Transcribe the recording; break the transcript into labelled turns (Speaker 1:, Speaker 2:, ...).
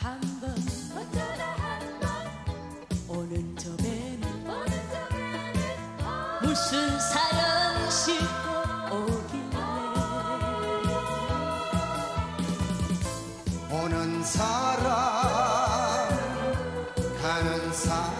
Speaker 1: 한번 어쩌다 한번. 오는 점에는 오는 점에는 무슨 사연 싣고 오길래.
Speaker 2: 오는 사람 가는 사람.